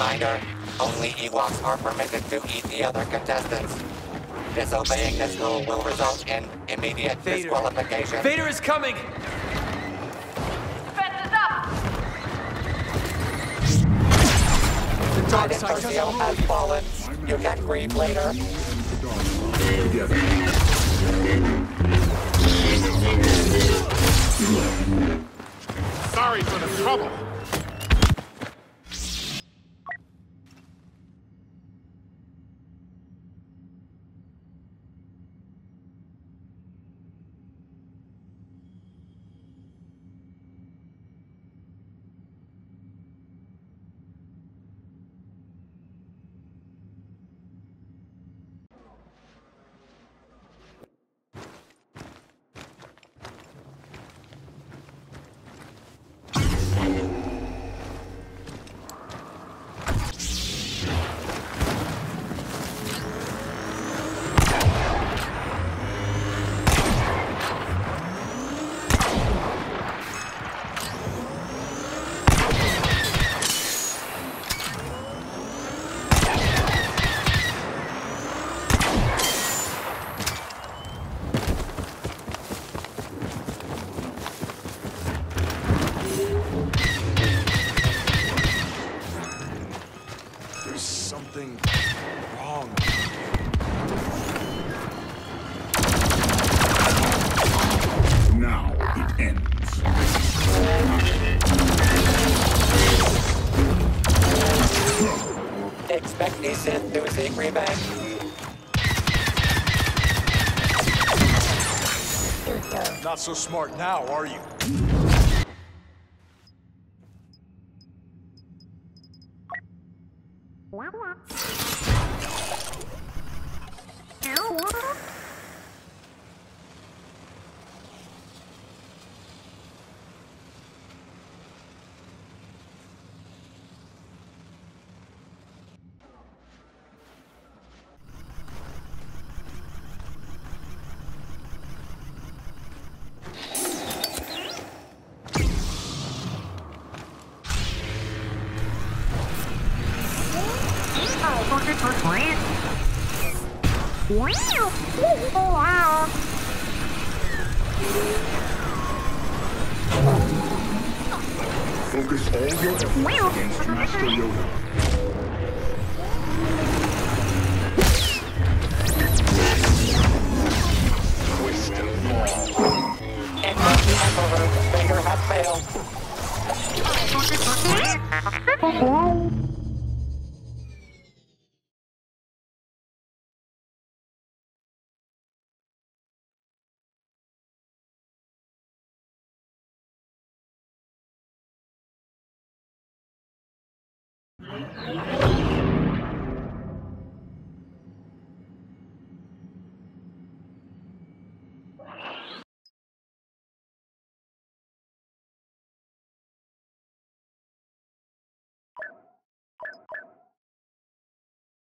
Reminder, only Ewoks are permitted to eat the other contestants. Disobeying this rule will result in immediate Vader. disqualification. Vader is coming! Defense is up! The dark Iden side Versio doesn't has fallen. You can grieve later. Together. Sorry for the trouble. Something wrong. Now it ends. Expect the Sith to seek revenge. Not so smart now, are you? Ow. Wow! Focus all your efforts against Master Yoda. And like the Emperor, Vader has failed.